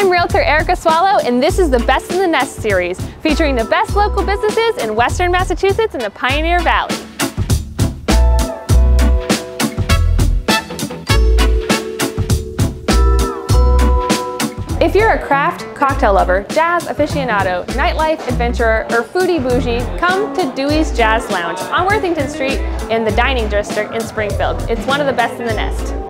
I'm Realtor Erica Swallow, and this is the Best in the Nest series, featuring the best local businesses in Western Massachusetts and the Pioneer Valley. If you're a craft cocktail lover, jazz aficionado, nightlife adventurer, or foodie bougie, come to Dewey's Jazz Lounge on Worthington Street in the dining district in Springfield. It's one of the best in the nest.